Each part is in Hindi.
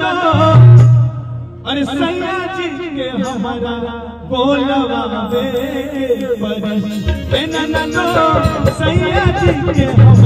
दो अरे सैया के हमारा बोलवावे पर ए ना ना दो सैया के हमारा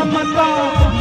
परी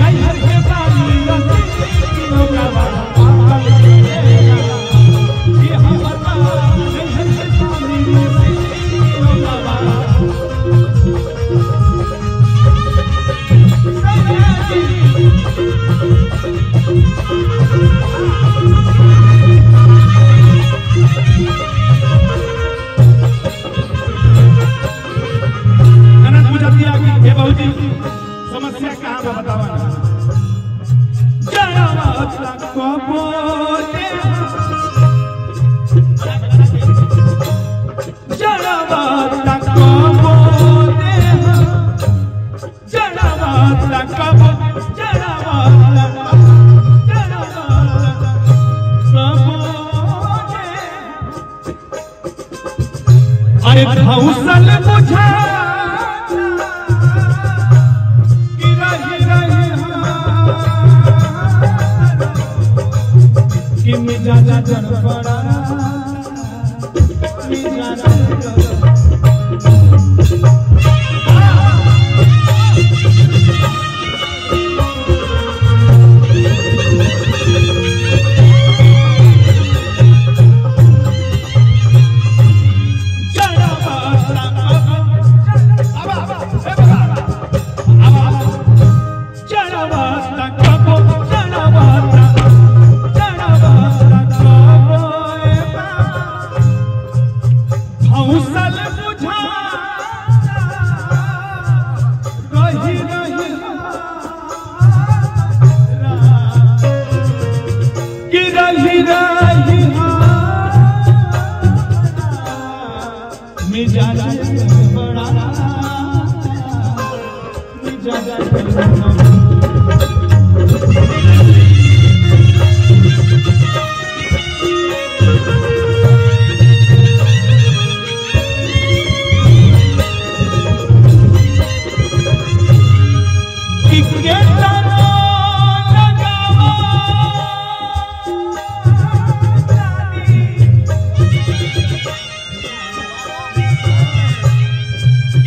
अरे भौसल बुझा कि मिजाजा गड़बड़ा मिजाजा गड़बड़ा मिजाज बड़ा मिजाज बड़ा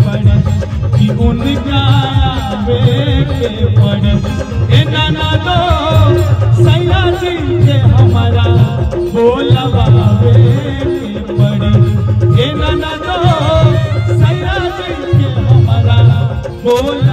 पड़े उन जावे पड़े ए नाना दो हमारा बोलवावे पड़े ए नाना दो हमारा बोल